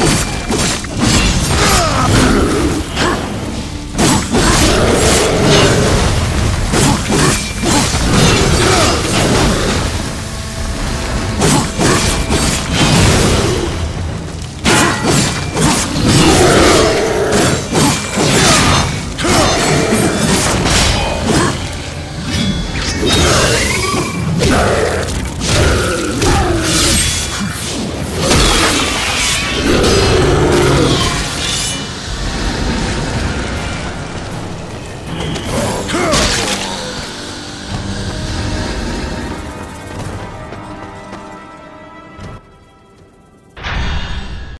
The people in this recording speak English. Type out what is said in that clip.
Oh.